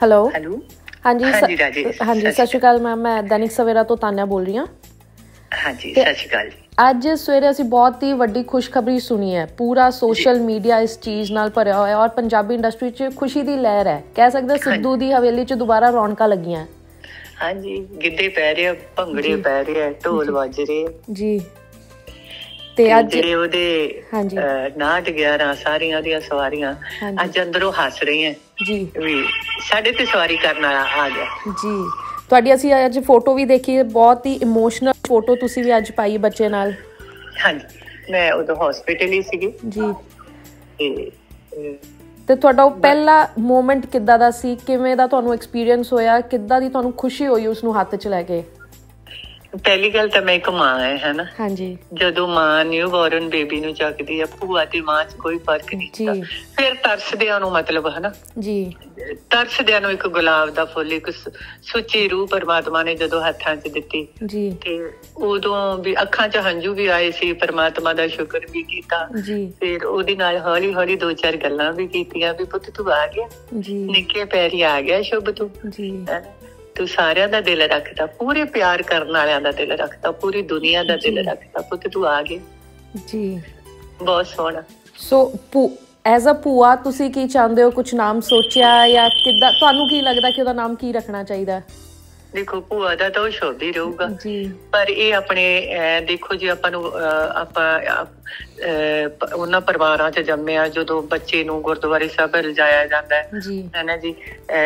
Hello hello ਹਾਂਜੀ ਹਾਂਜੀ, ਰਾਜੇ। ਹਾਂਜੀ ਸਤਿ ਸ਼੍ਰੀ ਅਕਾਲ ਮੈਮ ਮੈਂ ਦੈਨਿਕ ਸਵੇਰਾ ਤੋਂ ਤਾਨਿਆ ਬੋਲ ਰਹੀ ਹਾਂ। ਹਾਂਜੀ ਸਤਿ ਸ਼੍ਰੀ ਅਕਾਲ ਅੱਜ ਸਵੇਰੇ ਅਸੀਂ ਬਹੁਤ ਹੀ ਵੱਡੀ ਖੁਸ਼ਖਬਰੀ ਸੁਣੀ ਹੈ। ਪੂਰਾ ਸੋਸ਼ਲ ਮੀਡੀਆ ਇਸ ਚੀਜ਼ ਨਾਲ ਭਰਿਆ ਹੋਇਆ ਹੈ ਔਰ ਪੰਜਾਬੀ ਇੰਡਸਟਰੀ 'ਚ ਖੁਸ਼ੀ ਦੀ ਲਹਿਰ ਹੈ। ਕਹਿ ਸਕਦੇ ਸਿੱਧੂ ਦੀ ਹਵੇਲੀ 'ਚ ਦੁਬਾਰਾ ਰੌਣਕਾਂ ਲੱਗੀਆਂ। ਹਾਂਜੀ ਗਿੱਧੇ ਪੈ ਰਹੇ ਆ ਭੰਗੜੇ। ਪੈ ਰਹੇ ਆ ਢੋਲ ਵੱਜ ਰਹੇ। ਜੀ। ਤੇ ਅੱਜ ਜਿਹੜੇ ਉਹਦੇ ਹਾਂਜੀ। ਅਹ, ਨਾਟ 11 ਸਾਰੀਆਂ ਦੀਆਂ ਸਵਾਰੀਆਂ। ਅੱਜ ਅੰਦਰੋਂ ਹੱਸ ਰਹੀਆਂ ਜੀ। ਵੀ ਸਾਡੇ ਤੇ ਸਵਾਰੀ ਕਰਨ ਵਾਲਾ ਆ ਗਿਆ। ਜੀ। ਤੁਹਾਡੀ ਅਸੀਂ ਅੱਜ ਫੋਟੋ ਵੀ ਦੇਖੀ ਬਹੁਤ ਹੀ ਇਮੋਸ਼ਨਲ ਫੋਟੋ ਤੁਸੀਂ ਵੀ ਅੱਜ ਪਾਈ ਬੱਚੇ ਨਾਲ। ਹਾਂਜੀ। ਮੈਂ ਉਦੋਂ ਹਸਪੀਟਲ ਹੀ ਸੀਗੀ। ਜੀ। ਤੇ ਤੁਹਾਡਾ ਉਹ ਪਹਿਲਾ ਮੂਮੈਂਟ ਕਿੱਦਾਂ ਦਾ ਸੀ? ਕਿਵੇਂ ਦਾ ਤੁਹਾਨੂੰ ਐਕਸਪੀਰੀਅੰਸ ਹੋਇਆ? ਕਿੱਦਾਂ ਦੀ ਤੁਹਾਨੂੰ ਖੁਸ਼ੀ ਹੋਈ ਉਸ ਨੂੰ ਹੱਥ 'ਚ ਲੈ ਕੇ? ਪਹਿਲੀ ਗੱਲ ਤਾਂ ਮੈਂ ਇੱਕ ਮਾਂ ਹੈ ਹਨਾ? ਹਾਂਜੀ। ਜਦੋਂ ਮਾਂ ਨਿਊ ਬੋਰਨ ਬੇਬੀ ਨੂੰ ਚੱਕਦੀ ਆ ਭੂਆ ਤੇ ਮਾਂ 'ਚ ਕੋਈ ਫ਼ਰਕ ਨਹੀਂ ਜੀ। ਹੁੰਦਾ। ਫਿਰ ਤਰਸਦਿਆਂ ਨੂੰ ਮਤਲਬ ਹਨਾ? ਜੀ। ਤਰਸਦਿਆਂ ਨੂੰ ਇੱਕ ਗੁਲਾਬ ਦਾ ਫੁੱਲ ਇੱਕ ਸੁੱਚੀ ਰੂਹ ਪਰਮਾਤਮਾ ਨੇ ਜਦੋਂ ਹੱਥਾਂ 'ਚ ਦਿੱਤੀ ਜੀ। ਤੇ ਉਦੋਂ ਵੀ ਅੱਖਾਂ 'ਚ ਹੰਝੂ ਵੀ ਆਏ ਸੀ ਪਰਮਾਤਮਾ ਦਾ ਸ਼ੁਕਰ ਵੀ ਕੀਤਾ। ਜੀ। ਫਿਰ ਉਹਦੇ ਨਾਲ ਹੌਲੀ ਹੌਲੀ ਦੋ ਚਾਰ ਗੱਲਾਂ ਵੀ ਕੀਤੀਆਂ ਵੀ ਪੁੱਤ ਤੂੰ ਆ ਗਿਆ। ਜੀ। ਨਿੱਕੇ ਪੈਰੀ ਆ ਗਿਆ ਸ਼ੁਭ ਤੂੰ। ਜੀ। ਤੂੰ ਸਾਰਿਆਂ ਦਾ ਦਿਲ ਰੱਖਦਾ ਪੂਰੇ ਪਿਆਰ ਕਰਨ ਵਾਲਿਆਂ ਦਾ ਦਿਲ ਰੱਖਦਾ ਪੂਰੀ ਦੁਨੀਆ ਦਾ ਦਿਲ। ਰੱਖਦਾ ਪੁੱਤ ਤੂੰ ਆ ਗਿਆ ਜੀ। ਬਹੁਤ ਸੋਹਣਾ। ਸੋ ਐਜ਼ ਅ ਭੂਆ ਤੁਸੀਂ ਕੀ ਚਾਹੁੰਦੇ ਹੋ? ਕੁਝ ਨਾਮ ਸੋਚਿਆ ਜਾਂ ਕਿੱਦਾਂ ਤੁਹਾਨੂੰ ਕੀ ਲੱਗਦਾ ਕਿ ਉਹਦਾ ਨਾਮ ਕੀ ਰੱਖਣਾ ਚਾਹੀਦਾ? ਦੇਖੋ ਭੂਆ ਦਾ ਤਾਂ ਸ਼ੁਭ ਹੀ ਰਹੂਗਾ। ਜੀ। ਪਰ ਇਹ ਆਪਣੇ ਦੇਖੋ ਜੀ ਆਪਾਂ ਨੂੰ ਆਪਾਂ ਉਹਨਾਂ ਪਰਿਵਾਰਾਂ 'ਚ ਜੰਮਿਆ ਜਦੋਂ ਬੱਚੇ ਨੂੰ ਗੁਰਦੁਆਰੇ ਸਾਹਿਬ ਲਿਜਾਇਆ ਜਾਂਦਾ ਹੈ। ਨਾ ਜੀ?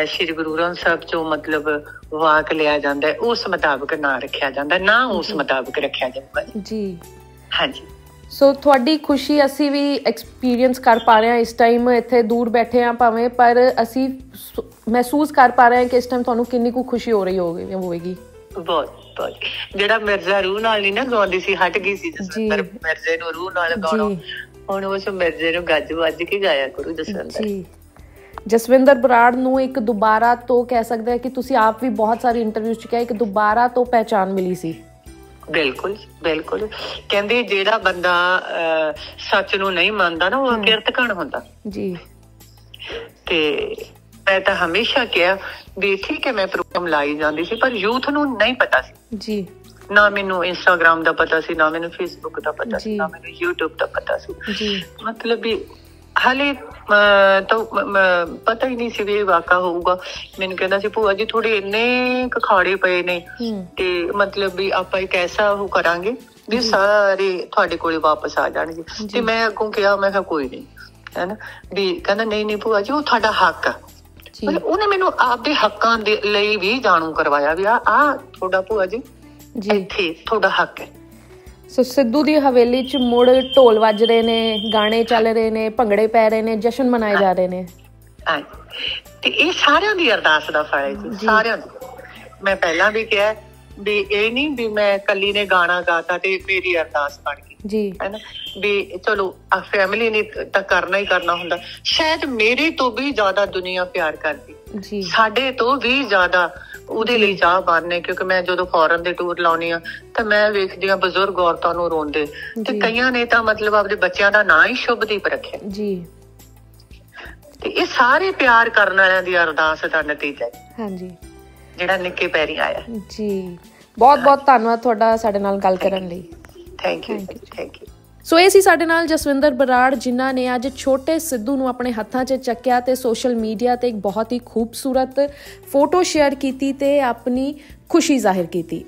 ਸ਼੍ਰੀ ਗੁਰੂ ਗ੍ਰੰਥ ਸਾਹਿਬ 'ਚੋਂ ਮਤਲਬ ਵਾਕ ਲਿਆ ਜਾਂਦਾ ਹੈ। ਉਸ ਮੁਤਾਬਕ ਨਾਂ ਰੱਖਿਆ ਜਾਂਦਾ ਨਾ ਉਸ। ਮੁਤਾਬਕ ਰੱਖਿਆ ਜਾਊਗਾ ਜੀ। ਹਾਂਜੀ। ਸੋ ਤੁਹਾਡੀ ਖੁਸ਼ੀ ਅਸੀਂ ਵੀ ਐਕਸਪੀਰੀਅੰਸ ਕਰ ਪਾ ਰਹੇ ਹਾਂ ਇਸ ਟਾਈਮ ਇੱਥੇ ਦੂਰ ਬੈਠੇ ਹਾਂ ਭਾਵੇਂ ਪਰ ਅਸੀਂ ਮਹਿਸੂਸ ਕਰ ਪਾ ਰਹੇ ਹਾਂ ਕਿ ਇਸ ਟਾਈਮ ਤੁਹਾਨੂੰ ਕਿੰਨੀ ਕੁ ਖੁਸ਼ੀ ਹੋ ਰਹੀ ਹੋਵੇਗੀ ਹੋਵੇਗੀ। ਬਹੁਤ ਬਹੁਤ। ਜਿਹੜਾ ਮਿਰਜ਼ਾ ਰੂਹ ਨਾਲ ਨਹੀਂ ਨਾ ਗਾਉਂਦੀ ਸੀ ਹਟ ਗਈ ਸੀ ਜਸਵਿੰਦਰ। ਮਿਰਜ਼ੇ ਨੂੰ ਰੂਹ ਨਾਲ ਗਾਉਣਾ ਹੁਣ ਉਸ ਮਿਰਜ਼ੇ ਨੂੰ ਗੱਜ ਵੱਜ ਕੇ ਗਾਇਆ ਕਰੂ ਜਸਵਿੰਦਰ ਜੀ। ਜਸਵਿੰਦਰ ਬਰਾੜ ਨੂੰ ਇੱਕ ਦੁਬਾਰਾ ਤੋਂ ਕਹਿ ਸਕਦੇ ਹਾਂ ਕਿ ਤੁਸੀਂ ਆਪ ਵੀ ਬਹੁਤ ਸਾਰੀ ਇੰਟਰਵਿਊ ਚ ਕਿਹਾ ਇੱਕ ਦੁਬਾਰਾ ਤੋਂ ਪਹਿਚਾਨ ਮਿਲੀ ਸੀ। ਬਿਲਕੁਲ ਬਿਲਕੁਲ। ਕਹਿੰਦੇ ਜਿਹੜਾ ਬੰਦਾ ਸੱਚ ਨੂੰ ਨਹੀਂ ਮੰਨਦਾ ਨਾ ਉਹ। ਕਿਰਤਕਣ ਹੁੰਦਾ? ਜੀ। ਤੇ ਮੈਂ ਤਾਂ ਹਮੇਸ਼ਾ ਕਿਹਾ ਵੀ ਠੀਕ ਹੈ ਮੈਂ ਪ੍ਰੋਗਰਾਮ ਲਾਈ ਜਾਂਦੀ ਸੀ ਪਰ ਯੂਥ ਨੂੰ ਨਹੀਂ ਪਤਾ ਸੀ। ਜੀ। ਨਾ ਮੈਨੂੰ ਇੰਸਟਾਗ੍ਰam ਦਾ ਪਤਾ ਸੀ ਨਾ ਮੈਨੂੰ ਫੇਸਬੁੱਕ ਦਾ ਪਤਾ ਸੀ। ਨਾ ਮੈਨੂੰ YouTube ਦਾ ਪਤਾ ਸੀ। ਜੀ। ਮਤਲਬ ਵੀ ਹਾਲੇ ਤਾਂ ਪਤਾ ਹੀ ਨਹੀਂ ਸੀ ਵੀ ਇਹ ਵਾਕਾ ਹੋਊਗਾ। ਮੈਨੂੰ ਕਹਿੰਦਾ ਸੀ ਭੂਆ ਜੀ ਥੋੜੇ ਇੰਨੇ ਕਖਾੜੇ ਪਏ ਨੇ ਤੇ ਮਤਲਬ ਵੀ ਆਪਾਂ ਇੱਕ ਐਸਾ ਉਹ ਕਰਾਂਗੇ ਵੀ ਸਾਰੇ ਤੁਹਾਡੇ ਕੋਲੇ ਵਾਪਸ ਆ ਜਾਣਗੇ। ਤੇ ਮੈਂ ਅੱਗੋਂ ਕਿਹਾ ਮੈਂ ਕਿਹਾ ਕੋਈ ਨਹੀਂ ਹੈਨਾ? ਵੀ ਕਹਿੰਦਾ ਨਹੀਂ ਨਹੀਂ ਭੂਆ ਜੀ ਉਹ ਤੁਹਾਡਾ ਹੱਕ ਆ। ਮਤਲਬ ਉਹਨੇ ਮੈਨੂੰ ਆਪਦੇ ਹੱਕਾਂ ਦੇ ਲਈ ਵੀ ਜਾਣੂ ਕਰਵਾਇਆ ਵੀ ਆ ਆ ਤੁਹਾਡਾ ਭੂਆ ਜੀ ਜੀ। ਇੱਥੇ ਤੁਹਾਡਾ ਹੱਕ ਹੈ। ਸੋ ਸਿੱਧੂ ਦੀ ਹਵੇਲੀ ਚ ਮੁੜ ਢੋਲ ਵੱਜ ਰਹੇ ਨੇ ਗਾਣੇ ਚੱਲ ਰਹੇ ਨੇ ਭੰਗੜੇ ਪੈ ਰਹੇ ਨੇ ਜਸ਼ਨ ਮਨਾਏ ਜਾ ਰਹੇ ਨੇ। ਤੇ ਇਹ ਸਾਰਿਆਂ ਦੀ ਅਰਦਾਸ ਦਾ ਫਲ ਹੈ ਜੀ। ਸਾਰਿਆਂ ਦੀ। ਮੈਂ ਪਹਿਲਾਂ ਵੀ ਕਿਹਾ ਵੀ ਇਹ ਨਹੀਂ ਵੀ ਮੈਂ ਕੱਲੀ ਨੇ ਗਾਣਾ ਗਾਤਾ ਤੇ ਮੇਰੀ ਅਰਦਾਸ ਬਣ ਗਈ। ਜੀ। ਹੈਨਾ? ਵੀ ਚਲੋ ਆ ਫੈਮਿਲੀ ਨੇ ਤਾਂ ਕਰਨਾ ਹੀ ਕਰਨਾ ਹੁੰਦਾ। ਸ਼ਾਇਦ ਮੇਰੇ ਤੋਂ ਵੀ ਜ਼ਿਆਦਾ ਦੁਨੀਆ ਪਿਆਰ ਕਰਦੀ। ਜੀ। ਸਾਡੇ ਤੋਂ ਵੀ ਜ਼ਿਆਦਾ ਉਹਦੇ ਲਈ ਚਾਹ ਬਾਨੇ ਕਿਉਂਕਿ ਮੈਂ ਜਦੋਂ ਫੋਰਨ ਦੇ ਟੂਰ ਲਾਉਣੀ ਆ ਤਾਂ ਮੈਂ ਵੇਖਦੀ ਆ ਬਜ਼ੁਰਗ ਔਰਤਾਂ ਨੂੰ ਰੋਂਦੇ। ਤੇ। ਕਈਆਂ ਨੇ ਤਾਂ ਮਤਲਬ ਆਪਣੇ ਬੱਚਿਆਂ ਦਾ ਨਾਂ ਹੀ ਸ਼ੁਭਦੀਪ ਰੱਖਿਆ। ਜੀ। ਤੇ ਇਹ ਸਾਰੇ ਪਿਆਰ ਕਰਨ ਵਾਲਿਆਂ ਦੀ ਅਰਦਾਸ ਦਾ ਨਤੀਜਾ ਹੈ। ਹਾਂਜੀ। ਜਿਹੜਾ ਨਿੱਕੇ ਪੈਰੀ ਆਇਆ। ਜੀ। ਬਹੁਤ ਬਹੁਤ ਧੰਨਵਾਦ ਤੁਹਾਡਾ ਸਾਡੇ ਨਾਲ ਗੱਲ ਕਰਨ ਲਈ। Thank you. Thank you so ਇਹ ਸੀ ਸਾਡੇ ਨਾਲ ਜਸਵਿੰਦਰ ਬਰਾੜ ਜਿਨ੍ਹਾਂ ਨੇ ਅੱਜ ਛੋਟੇ ਸਿੱਧੂ ਨੂੰ ਆਪਣੇ ਹੱਥਾਂ 'ਚ ਚੱਕਿਆ ਤੇ ਸੋਸ਼ਲ ਮੀਡੀਆ ਤੇ ਇੱਕ ਬਹੁਤ ਹੀ ਖੂਬਸੂਰਤ ਫੋਟੋ ਸ਼ੇਅਰ ਕੀਤੀ ਤੇ ਆਪਣੀ ਖੁਸ਼ੀ ਜ਼ਾਹਿਰ ਕੀਤੀ।